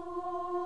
Oh.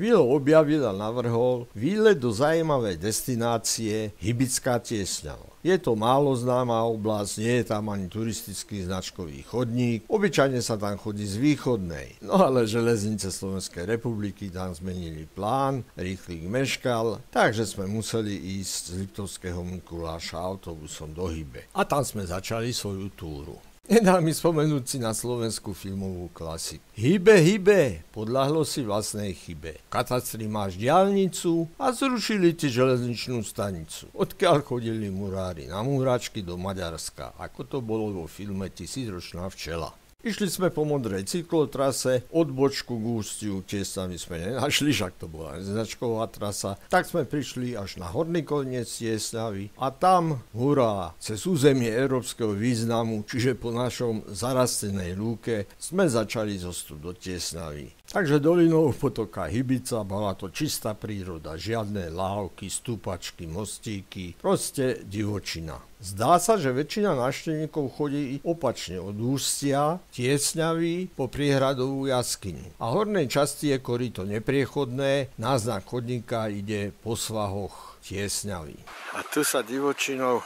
Vilo objavil a navrhol výlet do zaujímavej destinácie Hybická tiesňava. Je to málo známa oblasť, nie je tam ani turistický značkový chodník, obyčajne sa tam chodí z východnej. No ale železnice Slovenskej republiky tam zmenili plán, rýchlik meškal, takže sme museli ísť z Liptovského Mikuláša autobusom do Hybe. A tam sme začali svoju túru. Nedá mi spomenúť si na slovenskú filmovú klasiku. Hybe, hybe, podľahlo si vlastnej chybe. V katastri máš diálnicu a zrušili ti železničnú stanicu. Odkiaľ chodili murári na múračky do Maďarska, ako to bolo vo filme Tisícročná včela. Išli sme po modrej cyklotrase, od bočku k ústiu, tiež sami sme nenašli, však to bola značková trasa. Tak sme prišli až na horný koniec Tiesnavy a tam, hurá, cez územie európskeho významu, čiže po našom zarastenej lúke, sme začali zostup do Tiesnavy. Takže dolinou potoka Hybica bola to čistá príroda, žiadne lávky, stúpačky, mostíky, proste divočina. Zdá sa, že väčšina návštevníkov chodí opačne od ústia, tiesňavy po priehradovú jaskyňu. A hornej časti je korito nepriechodné, náznak chodníka ide po svahoch tiesňavy. A tu sa divočinou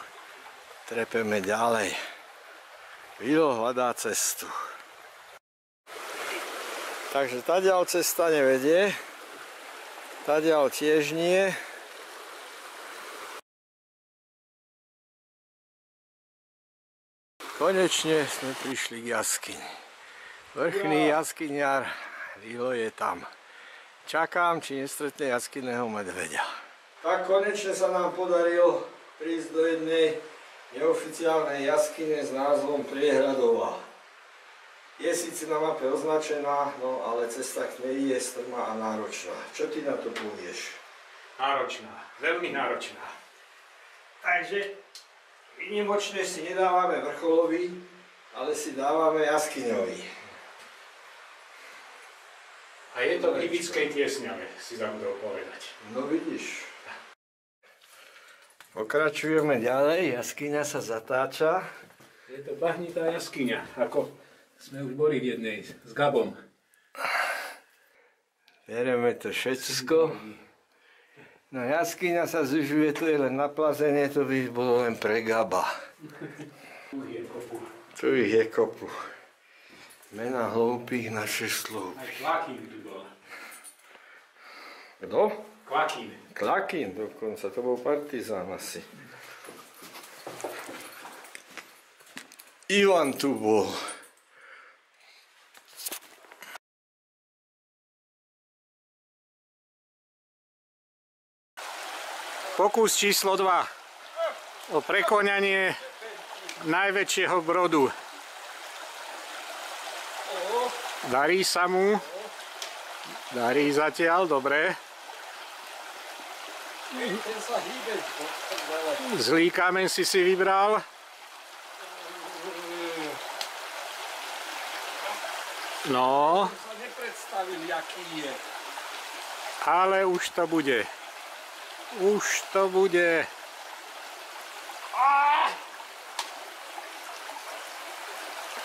trepeme ďalej. Vilo hľadá cestu. Takže tadiaľ cesta nevedie. Tadiaľ tiež nie. Konečne sme prišli k jaskyni. Vrchný jaskyniar Vilo je tam. Čakám, či nestretne jaskyného medveďa. Tak konečne sa nám podarilo prísť do jednej neoficiálnej jaskyne s názvom Priehradová. Je síce na mape označená, no ale cesta k nej je strmá a náročná. Čo ty na to povieš? Náročná, veľmi náročná. Takže vynimočne si nedávame vrcholový, ale si dávame jaskyňový. A je to v Ibickej tiesňave, si zabudol povedať. No vidíš. Pokračujeme ďalej, jaskyňa sa zatáča. Je to bahnitá jaskyňa, ako sme už boli v jednej s Gabom. Bereme to všetko. No jaskyňa sa zužuje, to je len na plazenie, to by bolo len pre Gaba. Tu je kopu. Tu ich je kopu. Mena hloupých naše slúby. Aj Klakín tu bol. Kto? Klakín. Klakín dokonca, to bol partizán asi. Ivan tu bol. Pokus číslo 2 o prekonanie najväčšieho brodu. Darí sa mu. Darí zatiaľ, dobre. Zlý kamen si si vybral. No. Ale už to bude. Už to bude.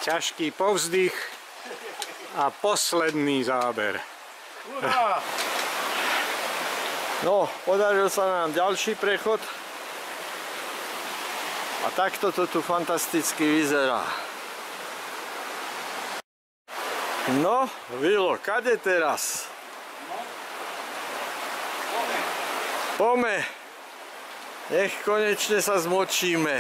Ťažký povzdych a posledný záber. No, podaril sa nám ďalší prechod. A takto to tu fantasticky vyzerá. No, Vilo, kade teraz? Pome, nech konečne sa zmočíme.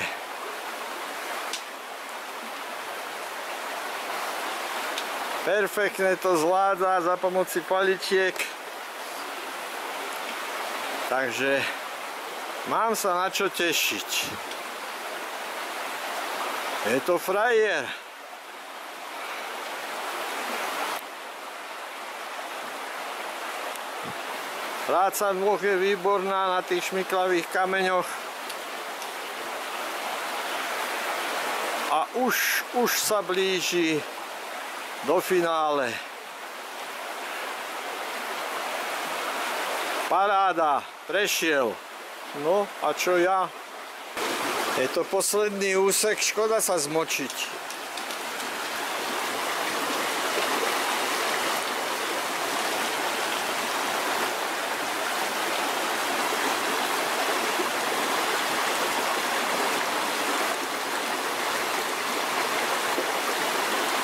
Perfektne to zvládza za pomoci paličiek. Takže mám sa na čo tešiť. Je to frajer. Práca dvoch je výborná na tých šmiklavých kameňoch. A už, už sa blíži do finále. Paráda, prešiel. No a čo ja? Je to posledný úsek, škoda sa zmočiť.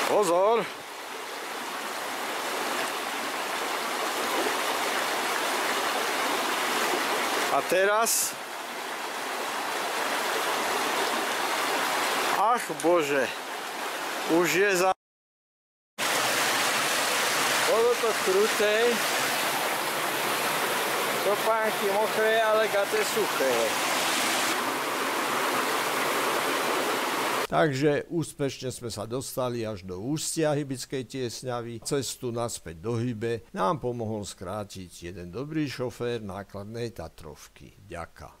Pozor! A teraz Ach bože, už je za... Bolo to kruté, topánky mokré, ale gate suché. Takže úspešne sme sa dostali až do ústia Hybickej tiesňavy. Cestu naspäť do Hybe nám pomohol skrátiť jeden dobrý šofér nákladnej Tatrovky. Ďaka.